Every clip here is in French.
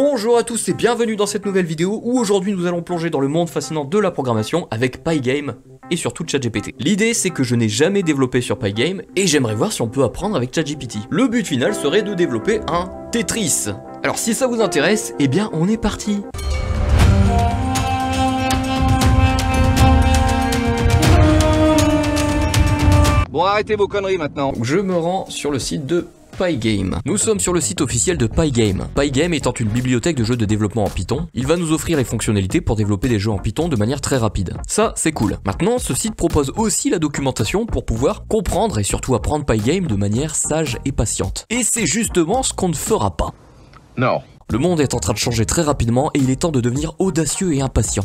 Bonjour à tous et bienvenue dans cette nouvelle vidéo où aujourd'hui nous allons plonger dans le monde fascinant de la programmation avec Pygame et surtout ChatGPT. L'idée c'est que je n'ai jamais développé sur Pygame et j'aimerais voir si on peut apprendre avec ChatGPT. Le but final serait de développer un Tetris. Alors si ça vous intéresse, eh bien on est parti Bon, arrêtez vos conneries maintenant. Je me rends sur le site de Pygame. Nous sommes sur le site officiel de Pygame. Pygame étant une bibliothèque de jeux de développement en Python, il va nous offrir les fonctionnalités pour développer des jeux en Python de manière très rapide. Ça, c'est cool. Maintenant, ce site propose aussi la documentation pour pouvoir comprendre et surtout apprendre Pygame de manière sage et patiente. Et c'est justement ce qu'on ne fera pas. Non. Le monde est en train de changer très rapidement et il est temps de devenir audacieux et impatient.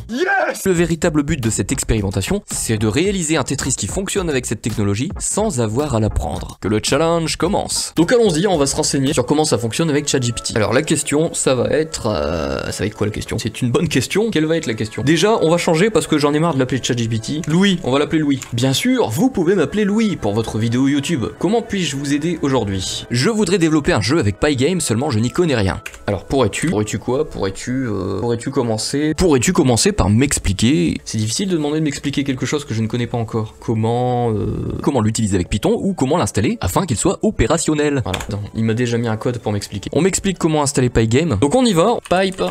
le véritable but de cette expérimentation, c'est de réaliser un Tetris qui fonctionne avec cette technologie sans avoir à l'apprendre. Que le challenge commence. Donc allons-y, on va se renseigner sur comment ça fonctionne avec ChatGPT. Alors la question, ça va être... euh, ça va être quoi la question? C'est une bonne question. Quelle va être la question? Déjà, on va changer parce que j'en ai marre de l'appeler ChatGPT. Louis, on va l'appeler Louis. Bien sûr, vous pouvez m'appeler Louis pour votre vidéo YouTube. Comment puis-je vous aider aujourd'hui? Je voudrais développer un jeu avec Pygame, seulement je n'y connais rien. Alors pourrais-tu Pourrais-tu quoi Pourrais-tu euh, Pourrais-tu commencer Pourrais-tu commencer par m'expliquer? C'est difficile de demander de m'expliquer quelque chose que je ne connais pas encore. Comment euh, comment l'utiliser avec Python ou comment l'installer afin qu'il soit opérationnel? Voilà. Il m'a déjà mis un code pour m'expliquer. On m'explique comment installer Pygame. Donc on y va. Pipe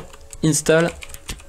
install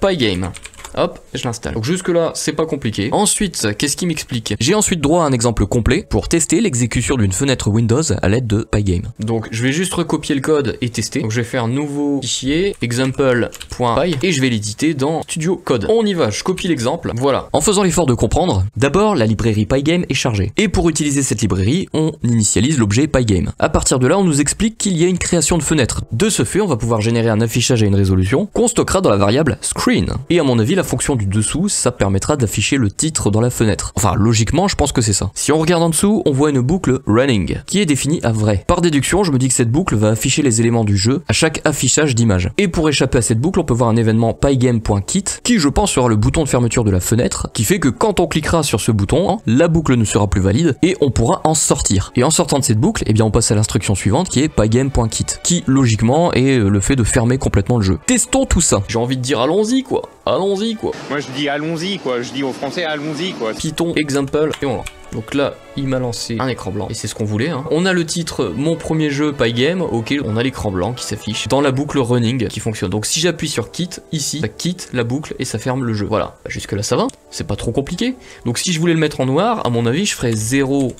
Pygame. Hop, je l'installe. Donc jusque là, c'est pas compliqué. Ensuite, qu'est-ce qui m'explique? J'ai ensuite droit à un exemple complet pour tester l'exécution d'une fenêtre Windows à l'aide de Pygame. Donc je vais juste recopier le code et tester. Donc je vais faire nouveau fichier example.py et je vais l'éditer dans Studio Code. On y va, je copie l'exemple. Voilà. En faisant l'effort de comprendre, d'abord la librairie Pygame est chargée. Et pour utiliser cette librairie, on initialise l'objet Pygame. À partir de là, on nous explique qu'il y a une création de fenêtre. De ce fait, on va pouvoir générer un affichage à une résolution qu'on stockera dans la variable screen. Et à mon avis, fonction du dessous, ça permettra d'afficher le titre dans la fenêtre. Enfin, logiquement, je pense que c'est ça. Si on regarde en dessous, on voit une boucle running, qui est définie à vrai. Par déduction, je me dis que cette boucle va afficher les éléments du jeu à chaque affichage d'image. Et pour échapper à cette boucle, on peut voir un événement pygame.kit, qui je pense sera le bouton de fermeture de la fenêtre, qui fait que quand on cliquera sur ce bouton, la boucle ne sera plus valide, et on pourra en sortir. Et en sortant de cette boucle, eh bien on passe à l'instruction suivante, qui est pygame.kit, qui logiquement est le fait de fermer complètement le jeu. Testons tout ça. J'ai envie de dire allons-y quoi. Allons-y quoi. Moi je dis allons-y quoi, je dis aux Français allons-y quoi. Python example et on lance. Donc là, il m'a lancé un écran blanc et c'est ce qu'on voulait. hein. On a le titre Mon premier jeu Pygame, ok, on a l'écran blanc qui s'affiche dans la boucle running qui fonctionne. Donc si j'appuie sur quitte ici, ça quitte la boucle et ça ferme le jeu. Voilà, jusque là ça va, c'est pas trop compliqué. Donc si je voulais le mettre en noir, à mon avis, je ferais 0,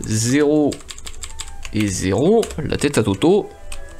0 et 0, la tête à Toto,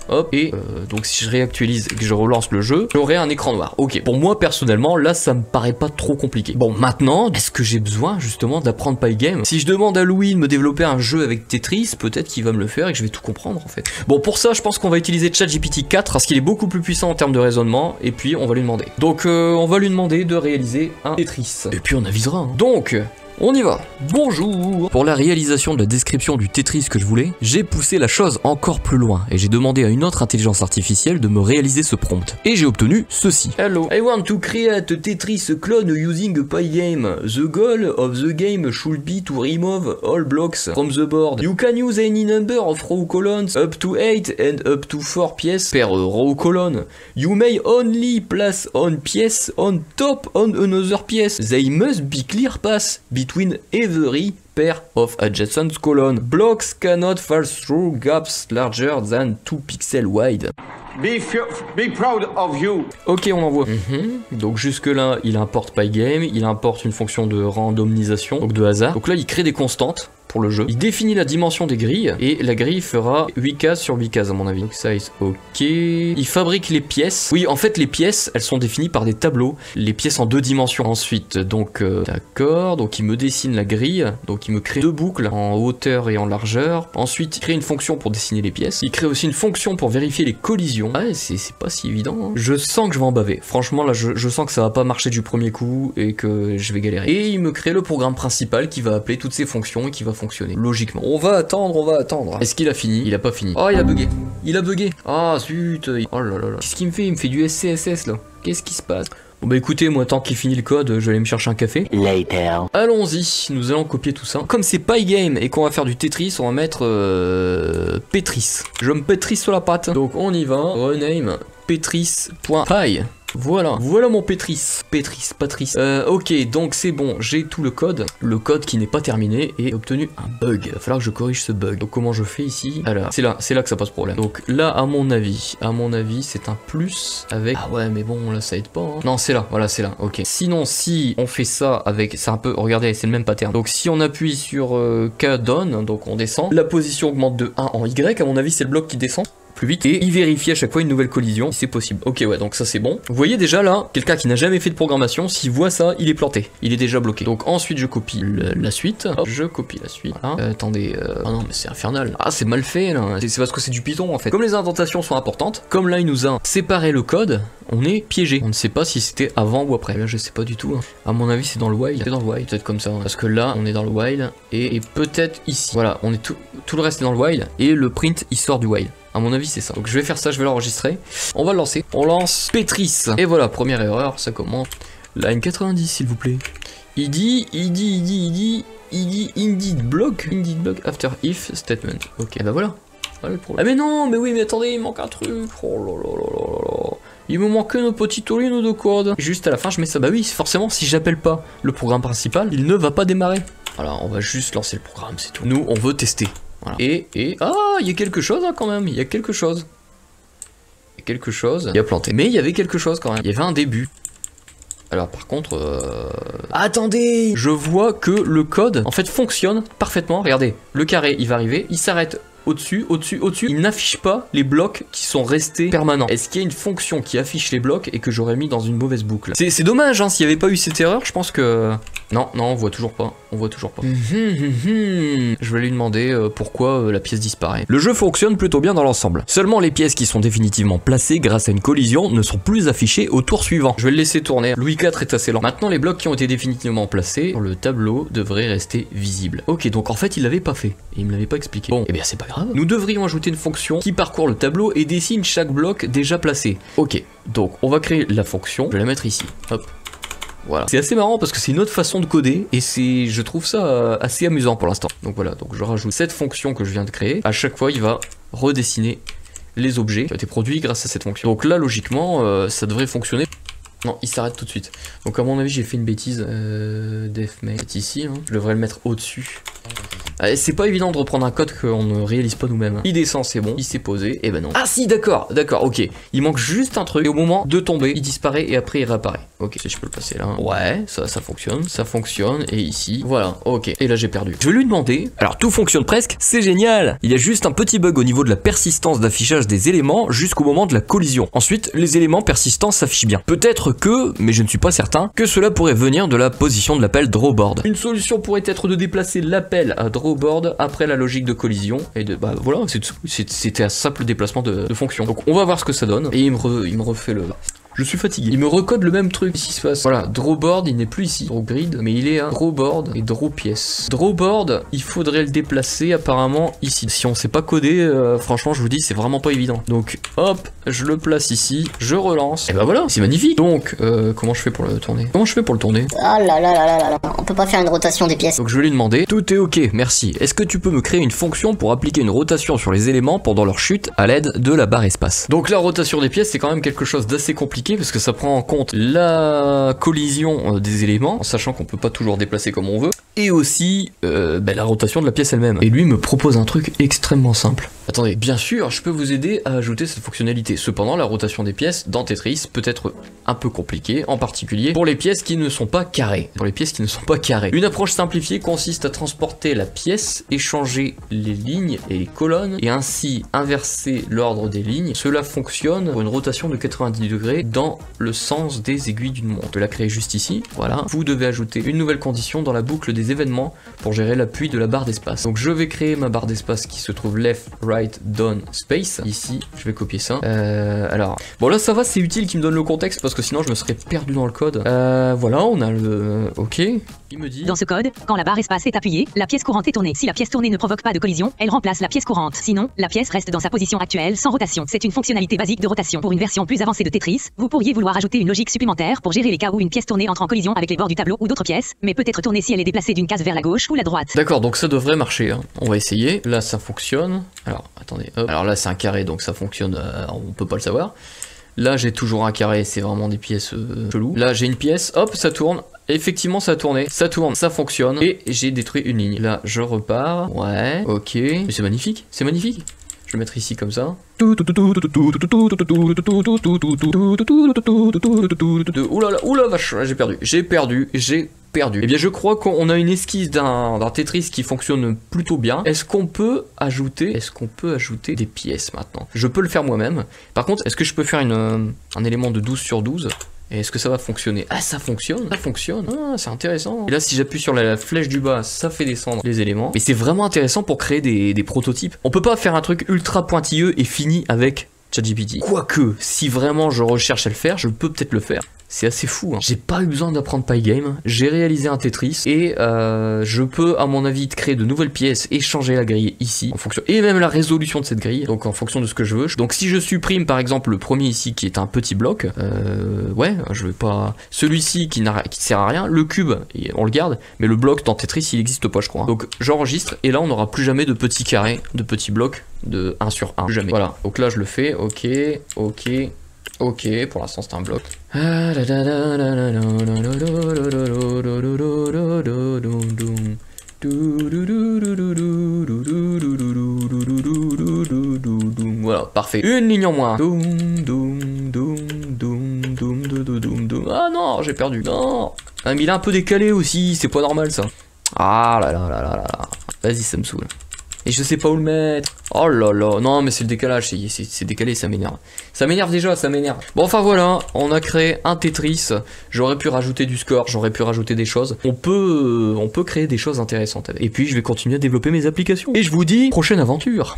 Hop, et euh, donc si je réactualise et que je relance le jeu, j'aurai un écran noir. Ok, pour moi personnellement, là ça me paraît pas trop compliqué. Bon, maintenant, est-ce que j'ai besoin justement d'apprendre Pygame Si je demande à Louis de me développer un jeu avec Tetris, peut-être qu'il va me le faire et que je vais tout comprendre en fait. Bon, pour ça, je pense qu'on va utiliser ChatGPT 4 parce qu'il est beaucoup plus puissant en termes de raisonnement, et puis on va lui demander. Donc, euh, on va lui demander de réaliser un Tetris. Et puis on avisera. hein. Donc, on y va. Bonjour. Pour la réalisation de la description du Tetris que je voulais, j'ai poussé la chose encore plus loin et j'ai demandé à une autre intelligence artificielle de me réaliser ce prompt. Et j'ai obtenu ceci. Hello, I want to create a Tetris clone using a Pygame. The goal of the game should be to remove all blocks from the board. You can use any number of row columns up to 8 and up to 4 pièces per row column. You may only place one piece on top on another piece. They must be clear paths between every pair of adjacent column. Blocks cannot fall through gaps larger than 2 pixels wide. Be, be proud of you. Ok, on envoie. Donc jusque là, il importe Pygame, il importe une fonction de randomisation, donc de hasard. Donc là, il crée des constantes le jeu. Il définit la dimension des grilles et la grille fera 8 cases sur 8 cases à mon avis. Donc size, ok. Il fabrique les pièces. Oui, en fait, les pièces, elles sont définies par des tableaux. Les pièces en deux dimensions ensuite. Donc euh, d'accord. Donc il me dessine la grille. Donc il me crée deux boucles en hauteur et en largeur. Ensuite, il crée une fonction pour dessiner les pièces. Il crée aussi une fonction pour vérifier les collisions. Ouais, c'est c'est pas si évident. hein. Je sens que je vais en baver. Franchement, là, je, je sens que ça va pas marcher du premier coup et que je vais galérer. Et il me crée le programme principal qui va appeler toutes ces fonctions et qui va fonctionner. Logiquement. On va attendre, on va attendre. Est-ce qu'il a fini? Il a pas fini. Oh, il a bugué. Il a bugué. Ah, zut. Oh là là là. Qu'est-ce qu'il me fait? Il me fait du SCSS là. Qu'est-ce qui se passe? Bon bah écoutez, moi tant qu'il finit le code, je vais aller me chercher un café. Later. Allons-y, nous allons copier tout ça. Comme c'est Pygame et qu'on va faire du Tetris, on va mettre euh, Petris. Je me pétris sur la patte. Donc on y va. Rename Petris.py. Voilà, voilà mon Pétris. Pétris, Patrice. Euh, ok, donc c'est bon, j'ai tout le code. Le code qui n'est pas terminé et obtenu un bug. Il va falloir que je corrige ce bug. Donc comment je fais ici? Alors, c'est là, c'est là que ça pose problème. Donc là, à mon avis, à mon avis, c'est un plus avec... Ah ouais, mais bon, là, ça aide pas. Hein. Non, c'est là, voilà, c'est là, ok. Sinon, si on fait ça avec... C'est un peu... Regardez, c'est le même pattern. Donc si on appuie sur euh, down, donc on descend, la position augmente de 1 en Y. À mon avis, c'est le bloc qui descend vite et il vérifie à chaque fois une nouvelle collision si c'est possible. Ok ouais donc ça c'est bon. Vous voyez déjà là, quelqu'un qui n'a jamais fait de programmation, s'il voit ça, il est planté. Il est déjà bloqué. Donc ensuite je copie la suite. Hop, je copie la suite. Voilà. Euh, attendez, euh... oh non mais c'est infernal. Ah c'est mal fait là. C'est parce que c'est du Python en fait. Comme les indentations sont importantes, comme là il nous a séparé le code, on est piégé. On ne sait pas si c'était avant ou après. Là je sais pas du tout. Hein. À mon avis c'est dans le while. C'est dans le while peut-être comme ça. Hein. Parce que là on est dans le while et, et peut-être ici. Voilà, on est tout, tout le reste est dans le while et le print il sort du while. À mon avis, c'est ça. Donc je vais faire ça, je vais l'enregistrer. On va le lancer. On lance Pétris. Et voilà, première erreur, ça commence. Line 90, s'il vous plaît. Il dit, il dit, il dit, il dit, il dit indeed block, indeed block after if statement. Ok, bah voilà. voilà. Ah mais non, mais oui, mais attendez, il manque un truc. Oh là là là. Il me manque nos petites lignes de code. Juste à la fin, je mets ça. Bah oui, forcément, si j'appelle pas le programme principal, il ne va pas démarrer. Alors, on va juste lancer le programme, c'est tout. Nous, on veut tester. Et, et, ah, il y a quelque chose hein, quand même, il y a quelque chose. Il y a quelque chose. Il y a planté. Mais il y avait quelque chose quand même. Il y avait un début. Alors par contre... Euh... Attendez Je vois que le code, en fait, fonctionne parfaitement. Regardez, le carré, il va arriver, il s'arrête au-dessus, au-dessus, au-dessus, il n'affiche pas les blocs qui sont restés permanents. Est-ce qu'il y a une fonction qui affiche les blocs et que j'aurais mis dans une mauvaise boucle? C'est dommage, hein, s'il n'y avait pas eu cette erreur, je pense que... Non, non, on voit toujours pas, on voit toujours pas. Hum, hum, je vais lui demander euh, pourquoi euh, la pièce disparaît. Le jeu fonctionne plutôt bien dans l'ensemble. Seulement les pièces qui sont définitivement placées grâce à une collision ne sont plus affichées au tour suivant. Je vais le laisser tourner, Louis IV est assez lent. Maintenant les blocs qui ont été définitivement placés le tableau devraient rester visibles. Ok, donc en fait il l'avait pas fait, et il me l'avait pas expliqué. Bon, et eh bien c'est pas grave. Nous devrions ajouter une fonction qui parcourt le tableau et dessine chaque bloc déjà placé. Ok, donc on va créer la fonction, je vais la mettre ici. Hop, voilà. C'est assez marrant parce que c'est une autre façon de coder et c'est, je trouve ça euh, assez amusant pour l'instant. Donc voilà, donc je rajoute cette fonction que je viens de créer. À chaque fois, il va redessiner les objets qui ont été produits grâce à cette fonction. Donc là, logiquement, euh, ça devrait fonctionner. Non, il s'arrête tout de suite. Donc à mon avis, j'ai fait une bêtise. Euh, est ici. Hein. Je devrais le mettre au-dessus. Euh, c'est pas évident de reprendre un code qu'on ne réalise pas nous-mêmes. Il descend, c'est bon. Il s'est posé, et ben non. Ah si, d'accord, d'accord, ok. Il manque juste un truc, et au moment de tomber, il disparaît et après il réapparaît. Ok, si je peux le passer là. Ouais, ça, ça fonctionne, ça fonctionne, et ici, voilà, ok. Et là j'ai perdu. Je vais lui demander, alors tout fonctionne presque, c'est génial Il y a juste un petit bug au niveau de la persistance d'affichage des éléments jusqu'au moment de la collision. Ensuite, les éléments persistants s'affichent bien. Peut-être que, mais je ne suis pas certain, que cela pourrait venir de la position de l'appel drawboard. Une solution pourrait être de déplacer l'appel à drawboard board après la logique de collision et de bah voilà c'était un simple déplacement de, fonction. Donc on va voir ce que ça donne et il me, il me refait le je suis fatigué. Il me recode le même truc ici se passe. Voilà, drawboard, il n'est plus ici. Draw grid, mais il est à drawboard et draw pièce. Drawboard, il faudrait le déplacer apparemment ici. Si on sait pas coder, euh, franchement, je vous dis, c'est vraiment pas évident. Donc, hop, je le place ici, je relance. Et bah voilà, c'est magnifique. Donc, euh, comment je fais pour le tourner? Comment je fais pour le tourner? Oh là là là là là on peut pas faire une rotation des pièces. Donc je vais lui demander, tout est ok, merci. Est-ce que tu peux me créer une fonction pour appliquer une rotation sur les éléments pendant leur chute à l'aide de la barre espace? Donc la rotation des pièces, c'est quand même quelque chose d'assez compliqué parce que ça prend en compte la collision euh, des éléments, en sachant qu'on peut pas toujours déplacer comme on veut, et aussi euh, ben, la rotation de la pièce elle-même. Et lui me propose un truc extrêmement simple. Attendez, bien sûr, je peux vous aider à ajouter cette fonctionnalité. Cependant, la rotation des pièces dans Tetris peut être un peu compliquée, en particulier pour les pièces qui ne sont pas carrées. Pour les pièces qui ne sont pas carrées. Une approche simplifiée consiste à transporter la pièce, échanger les lignes et les colonnes, et ainsi inverser l'ordre des lignes. Cela fonctionne pour une rotation de 90 degrés dans le sens des aiguilles d'une montre. Je la créer juste ici, voilà. Vous devez ajouter une nouvelle condition dans la boucle des événements pour gérer l'appui de la barre d'espace. Donc je vais créer ma barre d'espace qui se trouve left, right, down space. Ici, je vais copier ça. Euh, alors, bon là ça va, c'est utile qu'il me donne le contexte parce que sinon je me serais perdu dans le code. Euh, voilà, on a le... Ok. Il me dit... Dans ce code, quand la barre espace est appuyée, la pièce courante est tournée. Si la pièce tournée ne provoque pas de collision, elle remplace la pièce courante. Sinon, la pièce reste dans sa position actuelle sans rotation. C'est une fonctionnalité basique de rotation. Pour une version plus avancée de Tetris, vous pourriez vouloir ajouter une logique supplémentaire pour gérer les cas où une pièce tournée entre en collision avec les bords du tableau ou d'autres pièces, mais peut être tournée si elle est déplacée d'une case vers la gauche ou la droite. D'accord, donc ça devrait marcher. Hein. On va essayer. Là, ça fonctionne. Alors, attendez. Alors là, c'est un carré, donc ça fonctionne, euh, on peut pas le savoir. Là, j'ai toujours un carré, c'est vraiment des pièces euh, cheloues. Là, j'ai une pièce, hop, ça tourne. Effectivement, ça a tourné, ça tourne, ça fonctionne. Et j'ai détruit une ligne. Là, je repars. Ouais, ok. Mais c'est magnifique, c'est magnifique. Je vais mettre ici comme ça. Oulala, oula vache, j'ai perdu, j'ai perdu, j'ai perdu. Eh bien, je crois qu'on a une esquisse d'un d'un Tetris qui fonctionne plutôt bien. Est-ce qu'on peut ajouter, est-ce qu'on peut ajouter des pièces maintenant? Je peux le faire moi-même. Par contre, est-ce que je peux faire euh, un élément de 12 sur 12 et est-ce que ça va fonctionner Ah, ça fonctionne, ça fonctionne. Ah, c'est intéressant. Et là, si j'appuie sur la flèche du bas, ça fait descendre les éléments. Mais c'est vraiment intéressant pour créer des, prototypes. On peut pas faire un truc ultra pointilleux et fini avec ChatGPT. Quoique, si vraiment je recherche à le faire, je peux peut-être le faire. C'est assez fou. hein. J'ai pas eu besoin d'apprendre Pygame. J'ai réalisé un Tetris et euh, je peux, à mon avis, créer de nouvelles pièces et changer la grille ici en fonction et même la résolution de cette grille. Donc en fonction de ce que je veux. Donc si je supprime par exemple le premier ici qui est un petit bloc, euh, ouais, je vais pas. Celui-ci qui, qui sert à rien, le cube, on le garde, mais le bloc dans Tetris il existe pas, je crois. Donc j'enregistre et là on n'aura plus jamais de petits carrés, de petits blocs de 1 sur 1. Plus jamais. Voilà. Donc là je le fais. Ok, ok. Ok, pour l'instant c'est un bloc. Voilà, parfait. Une ligne en moins. Ah non, j'ai perdu. Non. Ah, mais il est un peu décalé aussi, c'est pas normal ça. Ah là là là là là. Vas-y, ça me saoule. Et je sais pas où le mettre. Oh là là, non mais c'est le décalage, c'est- décalé, ça m'énerve. Ça m'énerve déjà, ça m'énerve. Bon enfin voilà, on a créé un Tetris. J'aurais pu rajouter du score, j'aurais pu rajouter des choses. On peut, on peut créer des choses intéressantes. Et puis je vais continuer à développer mes applications. Et je vous dis, prochaine aventure.